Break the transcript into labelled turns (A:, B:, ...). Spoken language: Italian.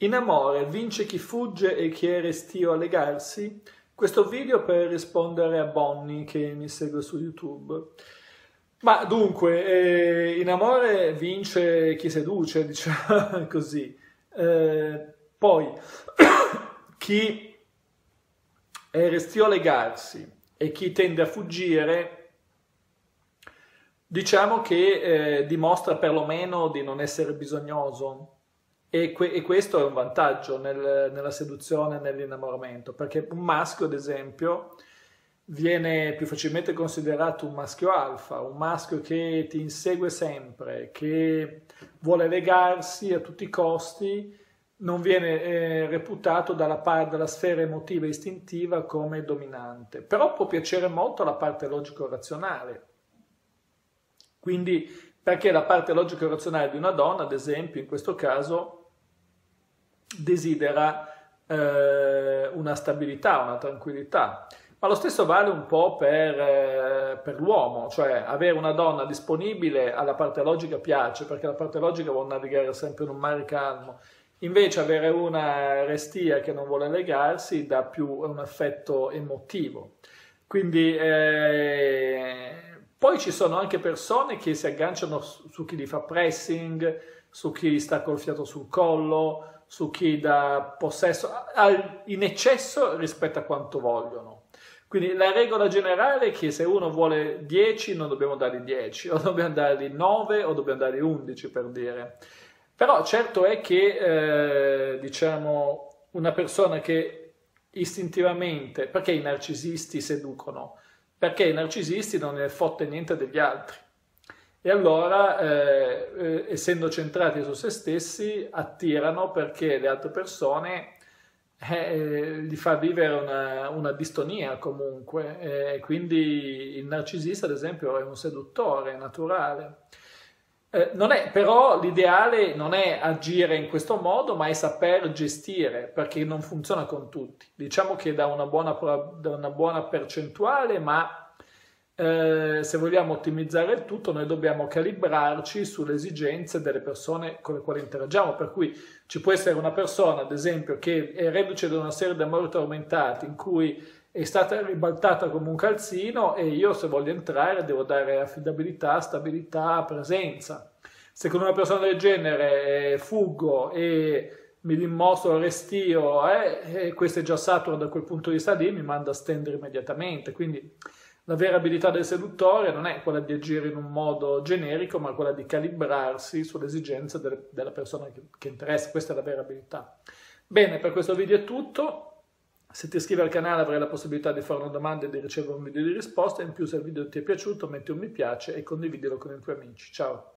A: In amore vince chi fugge e chi è restio a legarsi? Questo video per rispondere a Bonnie che mi segue su YouTube. Ma dunque, eh, in amore vince chi seduce, diciamo così. Eh, poi, chi è restio a legarsi e chi tende a fuggire, diciamo che eh, dimostra perlomeno di non essere bisognoso e, que- e, questo è un vantaggio nel, nella seduzione, nell'innamoramento, perché un maschio, ad esempio, viene più facilmente considerato un maschio alfa, un maschio che ti insegue sempre, che vuole legarsi a tutti i costi, non viene eh, reputato dalla, par- dalla sfera emotiva e istintiva come dominante, però può piacere molto la parte logico-razionale. Quindi perché la parte logico-razionale di una donna, ad esempio, in questo caso, desidera eh, una stabilità, una tranquillità. Ma lo stesso vale un po' per, eh, per, l'uomo, cioè avere una donna disponibile alla parte logica piace, perché la parte logica vuole navigare sempre in un mare calmo. Invece avere una restia che non vuole legarsi dà più un effetto emotivo. Quindi eh, poi ci sono anche persone che si agganciano su chi gli fa pressing, su chi sta col fiato sul collo, su chi dà possesso in eccesso rispetto a quanto vogliono. Quindi la regola generale è che se uno vuole 10 non dobbiamo dargli 10, o dobbiamo dargli 9 o dobbiamo dargli 11 per dire. Però certo è che eh, diciamo una persona che istintivamente, perché i narcisisti seducono? perché i narcisisti non ne fotte niente degli altri. E allora, eh, essendo centrati su se stessi, attirano perché le altre persone eh, gli fa vivere una, una distonia comunque. Eh, quindi il narcisista, ad esempio, è un seduttore naturale. Eh, è, però l'ideale non è agire in questo modo, ma è saper gestire, perché non funziona con tutti. Diciamo che da una buona, da una buona percentuale, ma eh, se vogliamo ottimizzare il tutto, noi dobbiamo calibrarci sulle esigenze delle persone con le quali interagiamo. Per cui ci può essere una persona, ad esempio, che è reduce da una serie di amori tormentati, in cui è stata ribaltata come un calzino e io se voglio entrare devo dare affidabilità, stabilità, presenza. Se con una persona del genere eh, fuggo e mi dimostro restio, eh, questo è già saturo da quel punto di vista lì, mi manda a stendere immediatamente. Quindi la vera abilità del seduttore non è quella di agire in un modo generico, ma quella di calibrarsi sulle esigenze del, della persona che, che interessa. Questa è la vera abilità. Bene, per questo video è tutto. Se ti iscrivi al canale avrai la possibilità di fare una domanda e di ricevere un video di risposta. In più, se il video ti è piaciuto, metti un mi piace e condividilo con i tuoi amici. Ciao!